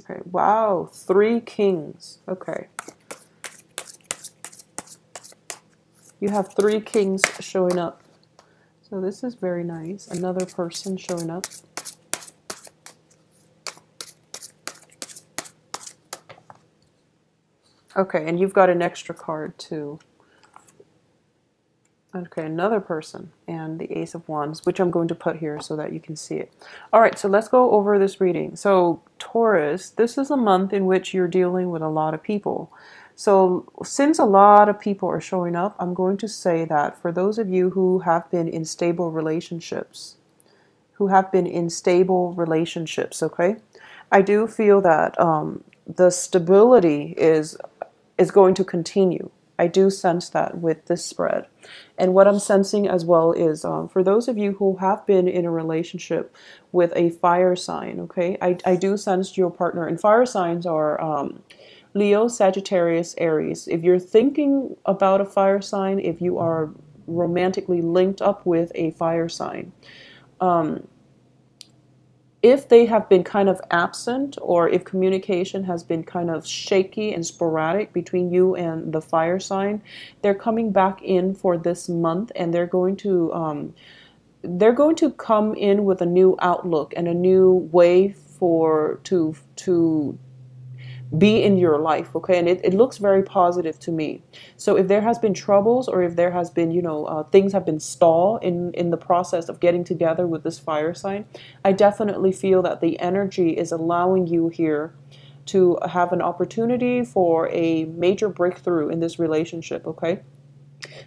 Okay, wow, three kings. Okay. You have three kings showing up. So this is very nice. Another person showing up. Okay, and you've got an extra card too. Okay, another person and the Ace of Wands, which I'm going to put here so that you can see it. All right, so let's go over this reading. So, Taurus, this is a month in which you're dealing with a lot of people. So, since a lot of people are showing up, I'm going to say that for those of you who have been in stable relationships, who have been in stable relationships, okay, I do feel that um, the stability is is going to continue. I do sense that with this spread. And what I'm sensing as well is um, for those of you who have been in a relationship with a fire sign, okay, I, I do sense your partner, and fire signs are um, Leo, Sagittarius, Aries. If you're thinking about a fire sign, if you are romantically linked up with a fire sign, um, if they have been kind of absent or if communication has been kind of shaky and sporadic between you and the fire sign, they're coming back in for this month and they're going to um, they're going to come in with a new outlook and a new way for to to be in your life okay? And it, it looks very positive to me. So if there has been troubles or if there has been you know uh, things have been stalled in in the process of getting together with this fire sign i definitely feel that the energy is allowing you here to have an opportunity for a major breakthrough in this relationship okay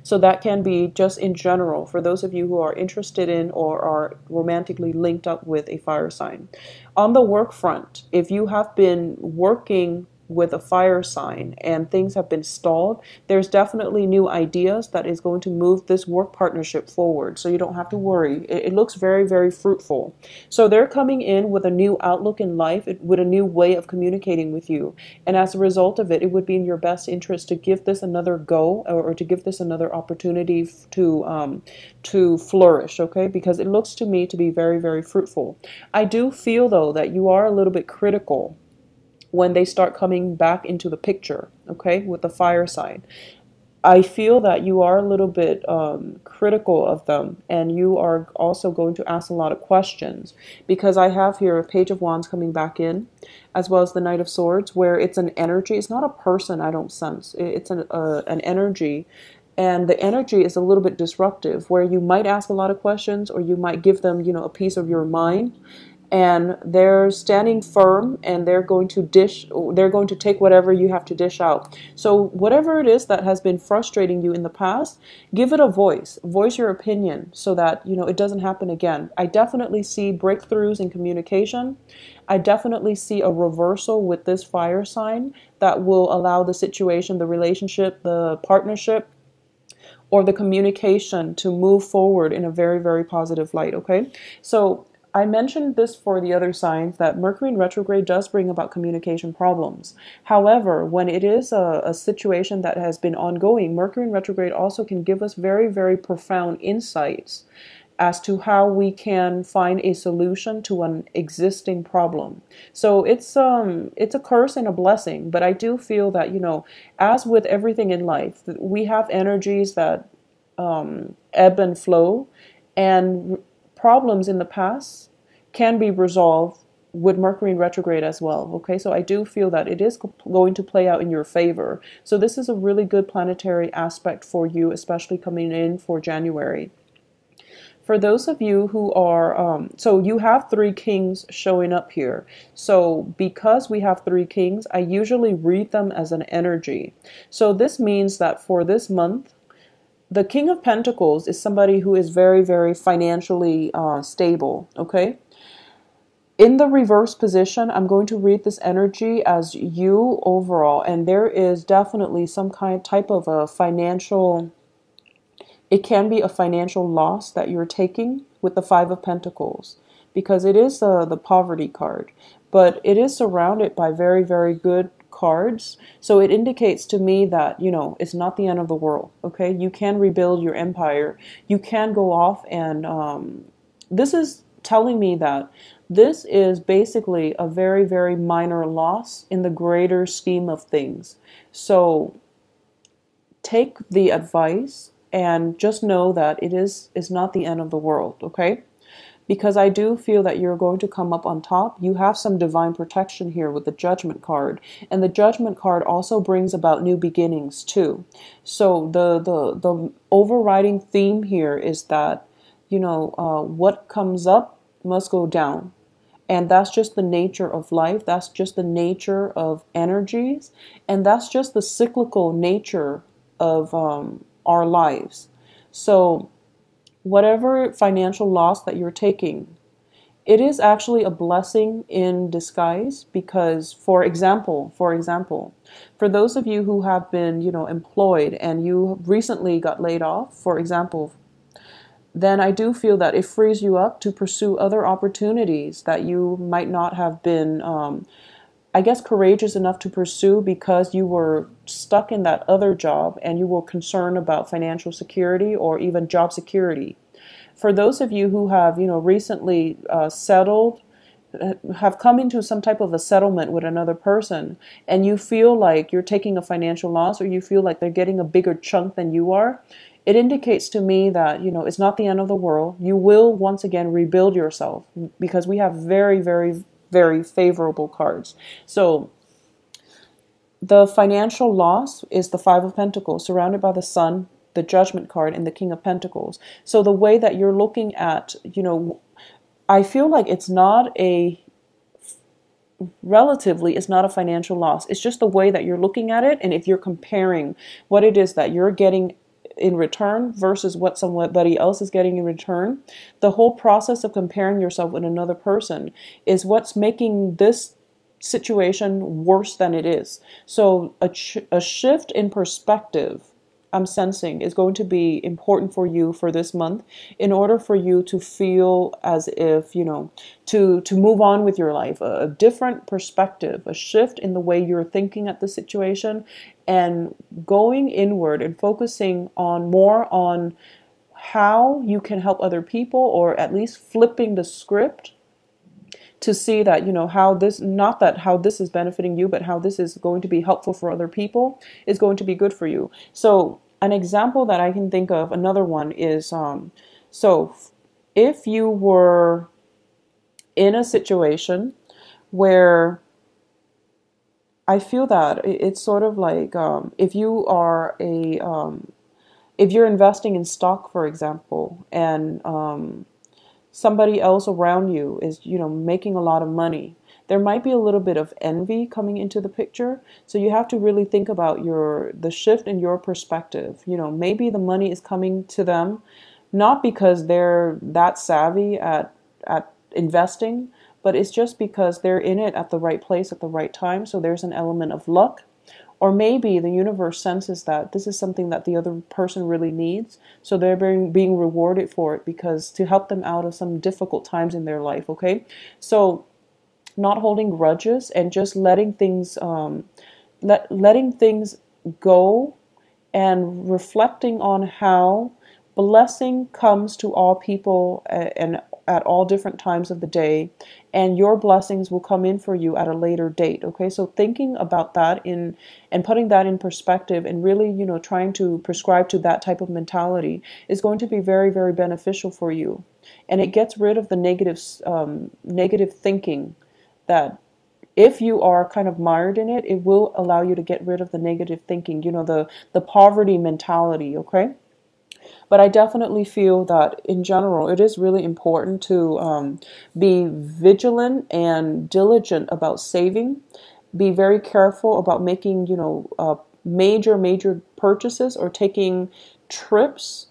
so that can be just in general for those of you who are interested in or are romantically linked up with a fire sign. On the work front, if you have been working with a fire sign and things have been stalled, there's definitely new ideas that is going to move this work partnership forward. So you don't have to worry. It, it looks very, very fruitful. So they're coming in with a new outlook in life, with a new way of communicating with you. And as a result of it, it would be in your best interest to give this another go or, or to give this another opportunity to um, to flourish. Okay, because it looks to me to be very, very fruitful. I do feel though that you are a little bit critical when they start coming back into the picture, okay, with the fire sign. I feel that you are a little bit um, critical of them, and you are also going to ask a lot of questions because I have here a Page of Wands coming back in, as well as the Knight of Swords, where it's an energy. It's not a person, I don't sense. It's an uh, an energy, and the energy is a little bit disruptive, where you might ask a lot of questions, or you might give them, you know, a piece of your mind, and they're standing firm and they're going to dish they're going to take whatever you have to dish out. So whatever it is that has been frustrating you in the past give it a voice. Voice your opinion so that you know it doesn't happen again. I definitely see breakthroughs in communication. I definitely see a reversal with this fire sign that will allow the situation the relationship the partnership or the communication to move forward in a very very positive light okay? So I mentioned this for the other signs that Mercury in retrograde does bring about communication problems. However, when it is a, a, situation that has been ongoing, Mercury in retrograde also can give us very, very profound insights as to how we can find a solution to an existing problem. So it's um it's a curse and a blessing, but I do feel that, you know, as with everything in life, we have energies that um, ebb and flow and problems in the past can be resolved with Mercury in retrograde as well. Okay, so I do feel that it is going to play out in your favor. So this is a really good planetary aspect for you, especially coming in for January. For those of you who are, um, so you have three kings showing up here. So because we have three kings, I usually read them as an energy. So this means that for this month, the King of Pentacles is somebody who is very, very financially uh, stable, okay? In the reverse position, I'm going to read this energy as you overall, and there is definitely some kind type of a financial, it can be a financial loss that you're taking with the Five of Pentacles because it is uh, the poverty card, but it is surrounded by very, very good cards. So it indicates to me that, you know, it's not the end of the world, okay? You can rebuild your empire. You can go off and um, this is telling me that this is basically a very, very minor loss in the greater scheme of things. So take the advice and just know that it is is not the end of the world, okay? Because I do feel that you're going to come up on top. You have some divine protection here with the judgment card. And the judgment card also brings about new beginnings too. So the the the overriding theme here is that, you know, uh, what comes up must go down and that's just the nature of life. That's just the nature of energies. And that's just the cyclical nature of um, our lives. So, whatever financial loss that you're taking, it is actually a blessing in disguise because for example for example for those of you who have been you know employed and you recently got laid off for example then I do feel that it frees you up to pursue other opportunities that you might not have been, um, I guess, courageous enough to pursue because you were stuck in that other job and you were concerned about financial security or even job security. For those of you who have, you know, recently uh, settled, uh, have come into some type of a settlement with another person and you feel like you're taking a financial loss or you feel like they're getting a bigger chunk than you are, it indicates to me that you know it's not the end of the world you will once again rebuild yourself because we have very very very favorable cards. So the financial loss is the five of pentacles surrounded by the sun the judgment card and the king of pentacles. So the way that you're looking at you know i feel like it's not a relatively it's not a financial loss. It's just the way that you're looking at it and if you're comparing what it is that you're getting in return versus what somebody else is getting in return, the whole process of comparing yourself with another person is what's making this situation worse than it is. So a, ch- a shift in perspective I'm sensing is going to be important for you for this month in order for you to feel as if, you know, to to move on with your life, a, a different perspective, a shift in the way you're thinking at the situation and going inward and focusing on more on how you can help other people or at least flipping the script to see that you know how this not that how this is benefiting you but how this is going to be helpful for other people is going to be good for you. So an example that i can think of another one is um, so if you were in a situation where I feel that it's sort of like um, if you are a um, if you're investing in stock, for example, and um, somebody else around you is you know making a lot of money, there might be a little bit of envy coming into the picture. So you have to really think about your the shift in your perspective. You know, maybe the money is coming to them not because they're that savvy at at investing, but it's just because they're in it at the right place at the right time. So there's an element of luck. Or maybe the universe senses that this is something that the other person really needs. So they're being, being rewarded for it because to help them out of some difficult times in their life, okay? So not holding grudges and just letting things um, let, letting things go and reflecting on how blessing comes to all people and at all different times of the day and your blessings will come in for you at a later date okay? So thinking about that in and putting that in perspective and really you know trying to prescribe to that type of mentality is going to be very very beneficial for you. And it gets rid of the negative um, negative thinking that if you are kind of mired in it it will allow you to get rid of the negative thinking you know the the poverty mentality okay but I definitely feel that in general, it is really important to um, be vigilant and diligent about saving. Be very careful about making, you know, uh, major, major purchases or taking trips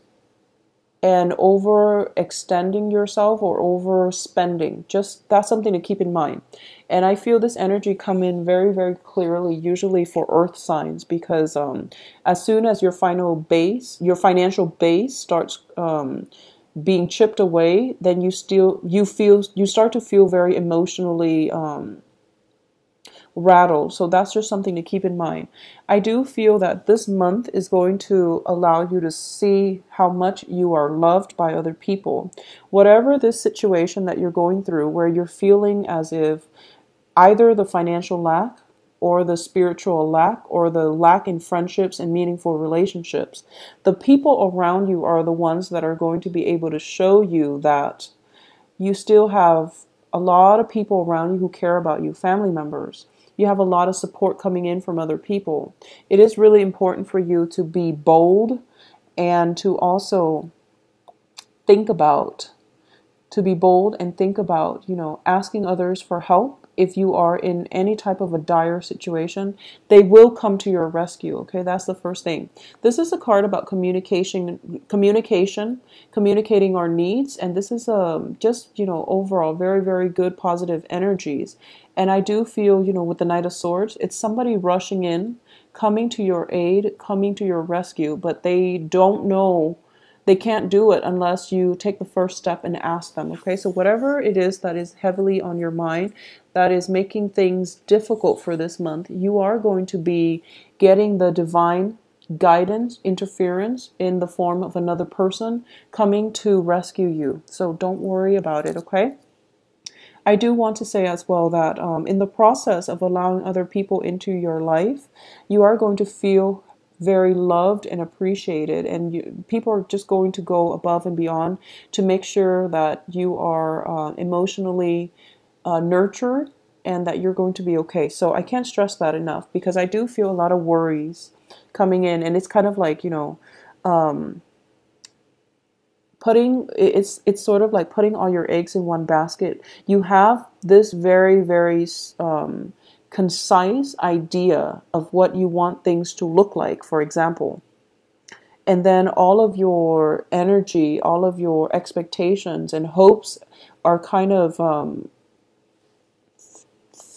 and overextending yourself or overspending. Just that's something to keep in mind. And I feel this energy come in very, very clearly, usually for earth signs, because um, as soon as your final base, your financial base starts um, being chipped away, then you still you feel you start to feel very emotionally um, rattled. So that's just something to keep in mind. I do feel that this month is going to allow you to see how much you are loved by other people. Whatever this situation that you're going through, where you're feeling as if either the financial lack or the spiritual lack or the lack in friendships and meaningful relationships, the people around you are the ones that are going to be able to show you that you still have a lot of people around you who care about you, family members. You have a lot of support coming in from other people. It is really important for you to be bold and to also think about to be bold and think about, you know, asking others for help if you are in any type of a dire situation, they will come to your rescue. Okay, that's the first thing. This is a card about communication, communication, communicating our needs, and this is um, just you know overall very very good positive energies. And I do feel you know with the Knight of Swords, it's somebody rushing in, coming to your aid, coming to your rescue, but they don't know they can't do it unless you take the first step and ask them. Okay, so whatever it is that is heavily on your mind, that is making things difficult for this month, you are going to be getting the divine guidance, interference in the form of another person coming to rescue you. So don't worry about it, okay? I do want to say as well that um, in the process of allowing other people into your life, you are going to feel very loved and appreciated and you, people are just going to go above and beyond to make sure that you are uh, emotionally uh, nurtured and that you're going to be okay. So i can't stress that enough because i do feel a lot of worries coming in and it's kind of like you know um, putting it's it's sort of like putting all your eggs in one basket. You have this very very um, concise idea of what you want things to look like, for example. And then all of your energy, all of your expectations and hopes are kind of um,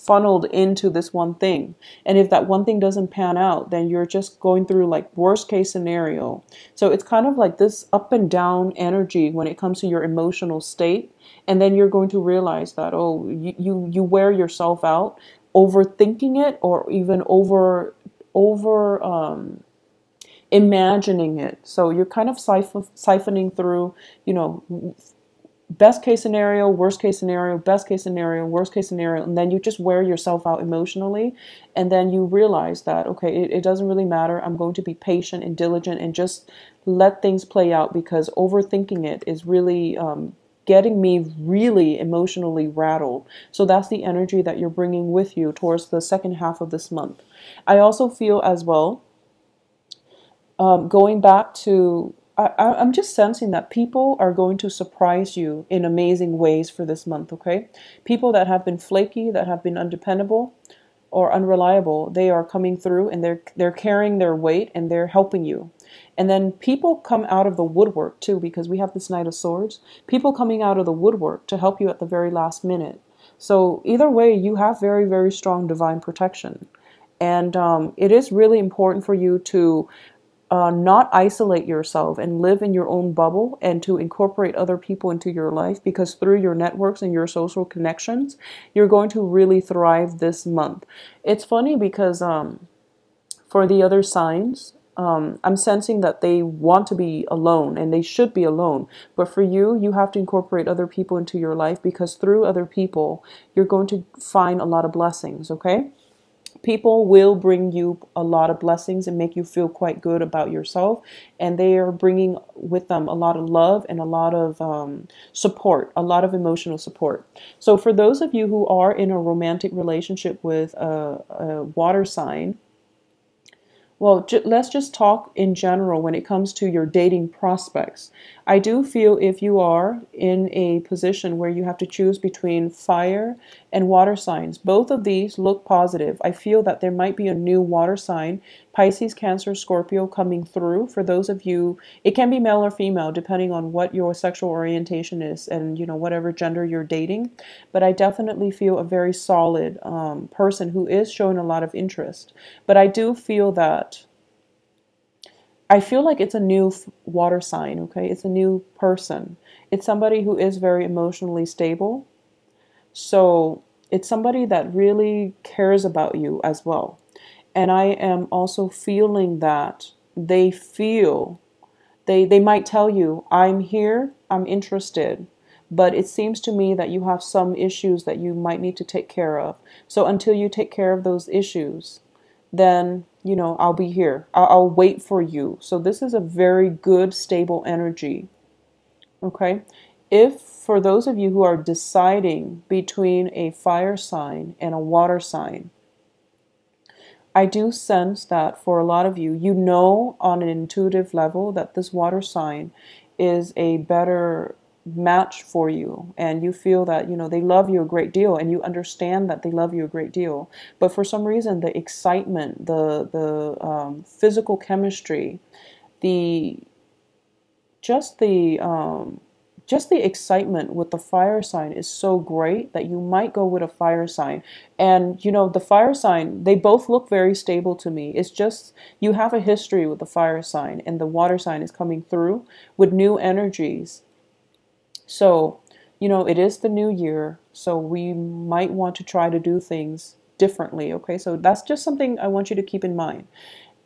funneled into this one thing. And if that one thing doesn't pan out, then you're just going through like worst case scenario. So it's kind of like this up and down energy when it comes to your emotional state. And then you're going to realize that, oh, you, you, you wear yourself out overthinking it or even over over um, imagining it. So you're kind of siph- siphoning through, you know, best case scenario, worst case scenario, best case scenario, worst case scenario, and then you just wear yourself out emotionally. And then you realize that, okay, it, it doesn't really matter. I'm going to be patient and diligent and just let things play out because overthinking it is really um, getting me really emotionally rattled. So that's the energy that you're bringing with you towards the second half of this month. I also feel as well, um, going back to, I, I'm just sensing that people are going to surprise you in amazing ways for this month, okay? People that have been flaky, that have been undependable, or unreliable, they are coming through and they're they're carrying their weight and they're helping you. And then people come out of the woodwork too, because we have this Knight of Swords. People coming out of the woodwork to help you at the very last minute. So either way, you have very, very strong divine protection. And um, it is really important for you to uh, not isolate yourself and live in your own bubble and to incorporate other people into your life because through your networks and your social connections, you're going to really thrive this month. It's funny because um, for the other signs, um, I'm sensing that they want to be alone and they should be alone. But for you, you have to incorporate other people into your life because through other people, you're going to find a lot of blessings, okay? People will bring you a lot of blessings and make you feel quite good about yourself. And they are bringing with them a lot of love and a lot of um, support, a lot of emotional support. So, for those of you who are in a romantic relationship with a, a water sign, well, j- let's just talk in general when it comes to your dating prospects. I do feel if you are in a position where you have to choose between fire and water signs, both of these look positive. I feel that there might be a new water sign, Pisces, Cancer, Scorpio coming through for those of you. It can be male or female depending on what your sexual orientation is and you know whatever gender you're dating. But I definitely feel a very solid um, person who is showing a lot of interest. But I do feel that I feel like it's a new water sign, okay? It's a new person. It's somebody who is very emotionally stable. So It's somebody that really cares about you as well. And I am also feeling that they feel they they might tell you, "I'm here, I'm interested." But it seems to me that you have some issues that you might need to take care of. So until you take care of those issues, then you know I'll be here. I'll, I'll wait for you. So this is a very good, stable energy. Okay, if for those of you who are deciding between a fire sign and a water sign, I do sense that for a lot of you, you know on an intuitive level that this water sign is a better match for you. And you feel that you know they love you a great deal and you understand that they love you a great deal. But for some reason the excitement the the um, physical chemistry the just the um, just the excitement with the fire sign is so great that you might go with a fire sign. And you know, the fire sign, they both look very stable to me. It's just you have a history with the fire sign, and the water sign is coming through with new energies. So, you know, it is the new year, so we might want to try to do things differently. Okay, so that's just something I want you to keep in mind.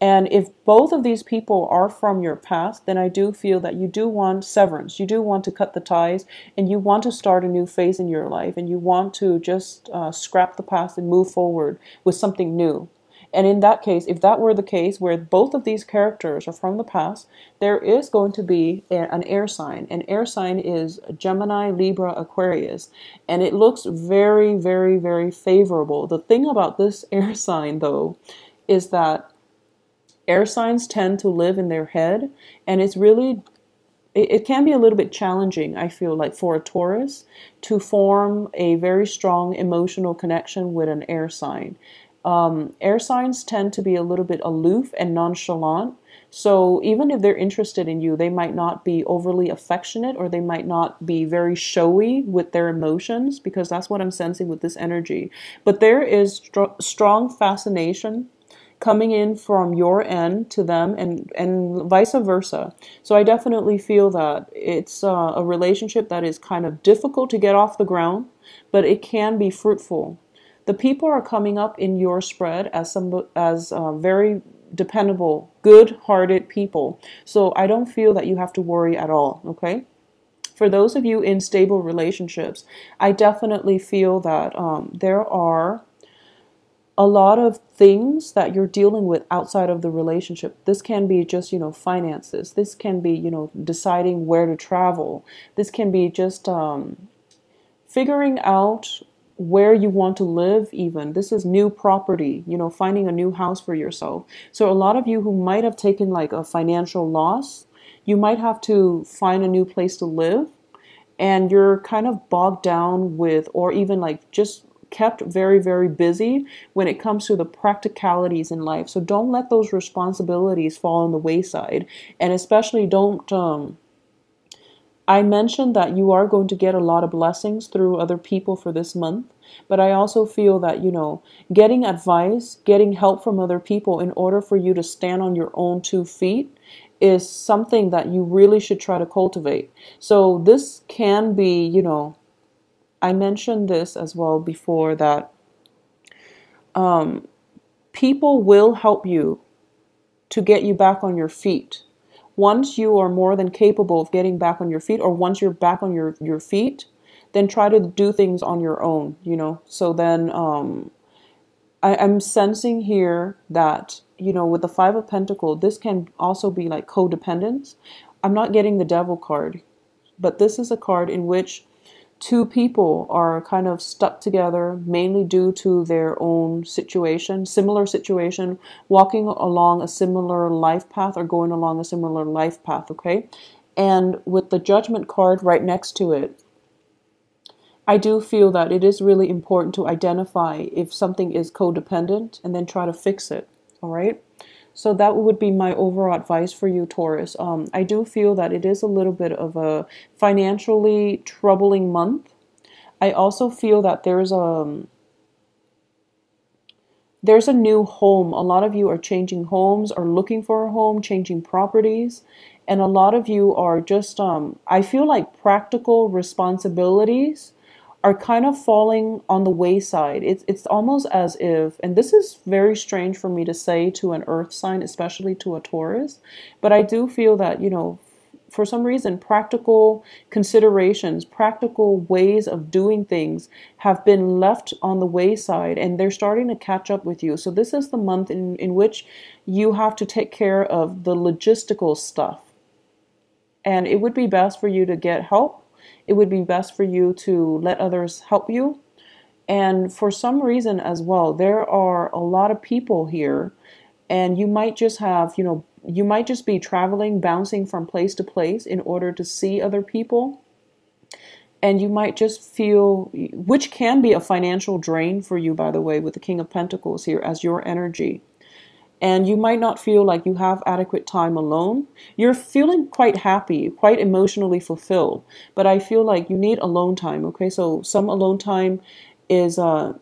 And if both of these people are from your past, then I do feel that you do want severance. You do want to cut the ties and you want to start a new phase in your life and you want to just uh, scrap the past and move forward with something new. And in that case, if that were the case where both of these characters are from the past, there is going to be an air sign. An air sign is Gemini, Libra, Aquarius. And it looks very, very, very favorable. The thing about this air sign, though, is that air signs tend to live in their head, and it's really it, it can be a little bit challenging, I feel like, for a Taurus to form a very strong emotional connection with an air sign. Um, air signs tend to be a little bit aloof and nonchalant. So even if they're interested in you, they might not be overly affectionate or they might not be very showy with their emotions because that's what I'm sensing with this energy. But there is str- strong fascination coming in from your end to them and and vice versa. So i definitely feel that it's uh, a relationship that is kind of difficult to get off the ground but it can be fruitful. The people are coming up in your spread as some as uh, very dependable good-hearted people. So i don't feel that you have to worry at all okay? For those of you in stable relationships i definitely feel that um, there are a lot of things that you're dealing with outside of the relationship. This can be just, you know, finances. This can be, you know, deciding where to travel. This can be just um, figuring out where you want to live even this is new property you know finding a new house for yourself so a lot of you who might have taken like a financial loss you might have to find a new place to live and you're kind of bogged down with or even like just kept very, very busy when it comes to the practicalities in life. So don't let those responsibilities fall on the wayside. And especially don't. Um, I mentioned that you are going to get a lot of blessings through other people for this month, but I also feel that, you know, getting advice, getting help from other people in order for you to stand on your own two feet is something that you really should try to cultivate. So this can be, you know, I mentioned this as well before that um, people will help you to get you back on your feet. Once you are more than capable of getting back on your feet, or once you're back on your, your feet, then try to do things on your own, you know. So then um, I, I'm sensing here that, you know, with the Five of Pentacles, this can also be like codependence. I'm not getting the Devil card, but this is a card in which two people are kind of stuck together mainly due to their own situation, similar situation, walking along a similar life path or going along a similar life path, okay? And with the judgment card right next to it, I do feel that it is really important to identify if something is codependent and then try to fix it, all right? So that would be my overall advice for you, Taurus. Um, I do feel that it is a little bit of a financially troubling month. I also feel that there's a um, there's a new home. A lot of you are changing homes, or looking for a home, changing properties, and a lot of you are just um, I feel like practical responsibilities are kind of falling on the wayside. It's it's almost as if, and this is very strange for me to say to an earth sign, especially to a Taurus, but I do feel that, you know, for some reason, practical considerations, practical ways of doing things have been left on the wayside and they're starting to catch up with you. So, this is the month in, in which you have to take care of the logistical stuff. And it would be best for you to get help. It would be best for you to let others help you. And for some reason as well, there are a lot of people here, and you might just have, you know, you might just be traveling, bouncing from place to place in order to see other people. And you might just feel, which can be a financial drain for you, by the way, with the King of Pentacles here as your energy. And you might not feel like you have adequate time alone. You're feeling quite happy, quite emotionally fulfilled, but I feel like you need alone time. Okay, so some alone time is uh,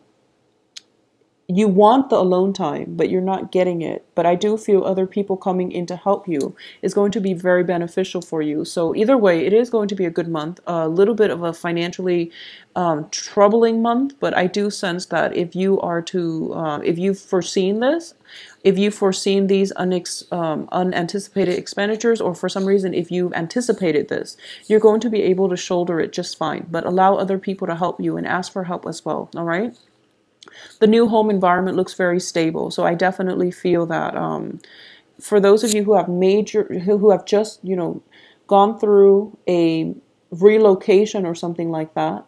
you want the alone time, but you're not getting it. But I do feel other people coming in to help you is going to be very beneficial for you. So either way, it is going to be a good month. A little bit of a financially um, troubling month, but I do sense that if you are to, uh, if you've foreseen this, if you've foreseen these unex- um, unanticipated expenditures, or for some reason if you've anticipated this, you're going to be able to shoulder it just fine. But allow other people to help you and ask for help as well. All right. The new home environment looks very stable, so I definitely feel that um, for those of you who have major, who have just you know gone through a relocation or something like that,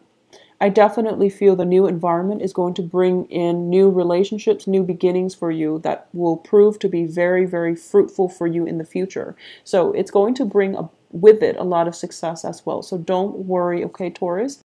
I definitely feel the new environment is going to bring in new relationships, new beginnings for you that will prove to be very, very fruitful for you in the future. So it's going to bring a, with it a lot of success as well. So don't worry, okay, Taurus.